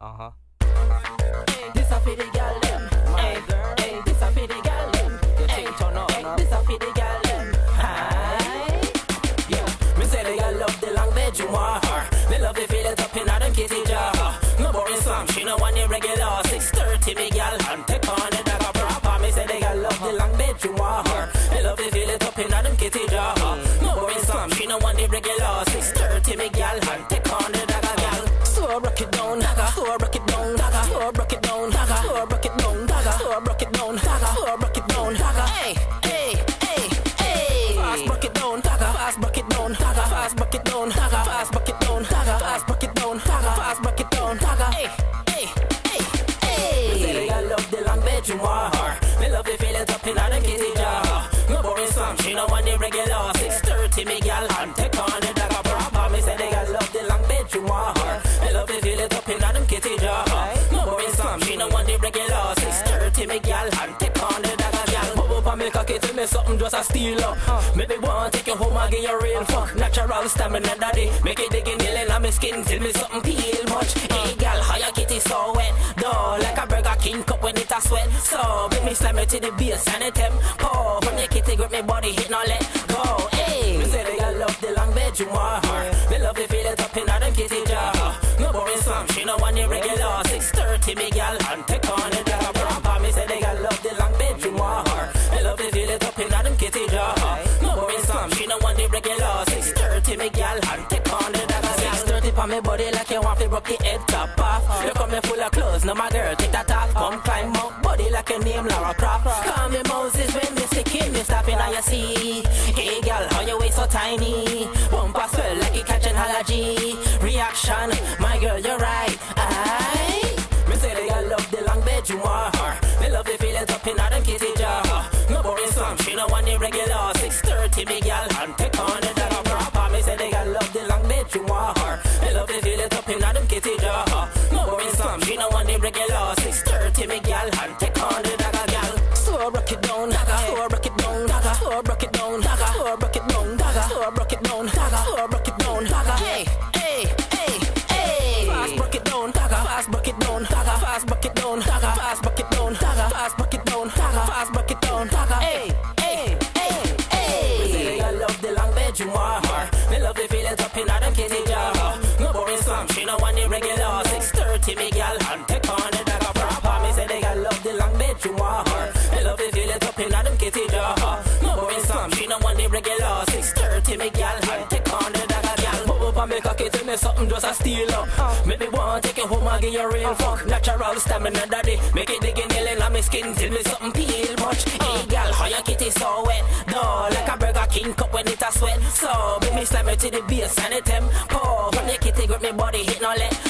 Uh huh. This a for the gal. Hey, this a for the gal. Hey, turn up, this a for the gal. Hi. Yeah, me say gal love the long bedroom. They love it up in kitty. No boring she no want the regular. Six thirty, me gal and take the. Me say gal love the long bedroom. They love it up in kitty. No boring she no want the regular. Six thirty, me gal dagger. So rock it down, dagger. So rock it down, dagger. So rock it down, dagger. So rock it down, dagger. So rock it down, dagger. Hey, hey, hey, hey. Fast rock it down, dagger. Fast rock it down, dagger. Fast rock it down, dagger. Fast rock it down, dagger. Fast rock it down, dagger. Fast rock it down, dagger. Hey, hey, hey, hey. Say all love the long bedroom war. Me love to feel it up in them kitty jar. No boring slam, she no want the regular. Six thirty, me gal and something just a steal up. Maybe wanna take you home and get your real fuck. Natural stamina daddy, make it dig in nail on me skin till me something peel much. Hey gal, how your kitty so wet? Duh, like a Burger King cup when it a sweat. So make me slam it to the base and it temp. Oh, from your kitty grip me body hit no let go. Hey, me say they got love the long bedroom war. They love to feel it up in them kitty jar. No boring slam, she no want the regular. Six thirty, me gal and take on the dagger proper. Me say they got love the long bedroom them kitty jar. No slam, she no want the regular. Six thirty, me gal and take on the dagger. Six thirty pa me body like you want to rock the head top off. You come here full of clothes, no my girl, take that off. Come climb up, body like a name Lara Croft. Call me Moses when me sticking, me stopping on your seat. Hey gal, how your waist so tiny? Bumper swell like you catching allergy. Reaction, my girl, you're right. I, Me say they all love the long bedroom war. They Me gal and take on the dagger proper. Me say they all love the long bedroom war. They love to feel it up in them kitty jar. No boring slam, she no want the regular. Six thirty, me gal and take on the dagger gal. So rock it down, dagger. So rock it down, dagger. So rock it down, dagger. So rock it down, dagger. So rock it down, dagger. So rock it down, dagger. Hey, hey, hey, hey. Fast rock it down, dagger. Fast rock it down, dagger. Fast rock it down, dagger. Fast rock it down, dagger. Fast rock it the long bedroom war. Me love to feel it up in them kitty jar. No boring slam, she no want the regular. Six thirty, me gal and take on the dagger proper. Me say they all love the long bedroom war. Me love to feel it up in them kitty jar. No boring slam, she no want the regular. Six thirty, me gal and take on the dagger gal. Bubble pa me cocky tell me something just a steal up. Make me want take you home and get your real fuck. Natural stamina daddy, make it dig in nail on me skin till me something peel much. Hey gal, how your kitty so wet? tall. Boom, me slam it to the bass and it tempo. From the kitty grip me body, hit no let